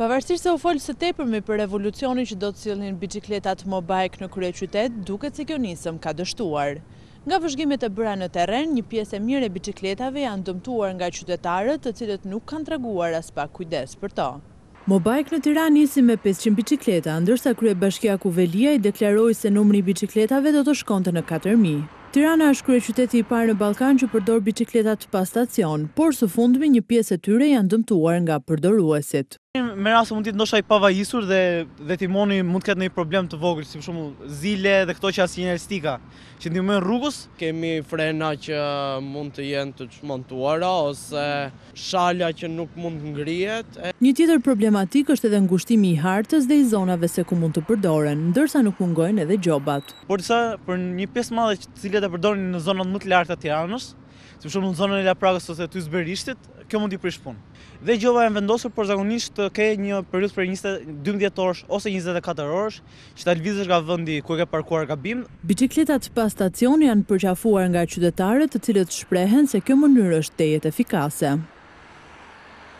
Pavarësisht se u fol së tepërmi për revolucionin që do të sillnin biçikletat Mobike në kryeqytet, duket se kjo nismë ka dështuar. Nga vëzhgimet e bëra në terren, një pjesë e mirë e biçikletave janë dëmtuar nga qytetarët, të cilët nuk kanë treguar aspak kujdes për to. Mobike në Tiranë nisi me pesëqind biçikleta, ndërsa kryebashkiaku Veliaj deklaroi se numri i biçikletave do të shkonte në katër mijë. Tirana është kryeqyteti i parë në Ballkan që përdor biçikletat pa stacion, por së fundmi një pjesë e tyre janë dëmtuar nga përdoruesit. Me raste mund të jetë ndoshta i pavajisur dhe timoni mund të ketë ndonjë problem të vogël, si për shembull zile dhe këto që janë sinjalistika, që ndihmojnë rrugës. Kemi frena që mund të jenë të çmontuara ose Shala që nuk mund të ngrihet. Një tjetër problematikë është edhe ngushtimi i hartës dhe i zonave se ku mund të përdoren, ndërsa nuk mungojnë edhe gjobat. Por disa për një pjesë të madhe të cilët e përdorin në zonat më të largëta të Tiranës, si për shembull në zonën e Laprakës ose të Yzberishtit, kjo mund t'i prishë punën. Dhe gjoba janë vendosur por zakonisht ti ke një periudhë prej dymbëdhjetë orësh ose njëzet e katër orësh, Që ta lëvizësh nga vendi ku e ke parkuar gabim. Biçikletat pa stacion janë përqafuar nga qytetarët të cilët shprehen se kjo mënyrë është tejet efikase.